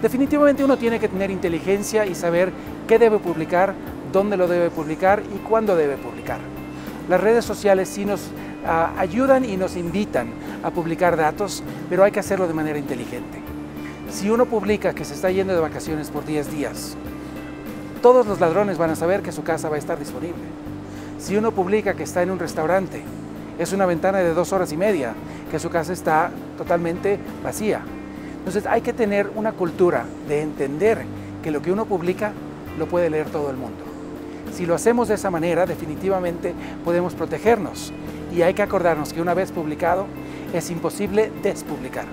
Definitivamente uno tiene que tener inteligencia y saber qué debe publicar, dónde lo debe publicar y cuándo debe publicar. Las redes sociales sí nos ah, ayudan y nos invitan a publicar datos, pero hay que hacerlo de manera inteligente. Si uno publica que se está yendo de vacaciones por 10 días, todos los ladrones van a saber que su casa va a estar disponible. Si uno publica que está en un restaurante, es una ventana de dos horas y media, que su casa está totalmente vacía. Entonces hay que tener una cultura de entender que lo que uno publica lo puede leer todo el mundo. Si lo hacemos de esa manera, definitivamente podemos protegernos y hay que acordarnos que una vez publicado es imposible despublicar.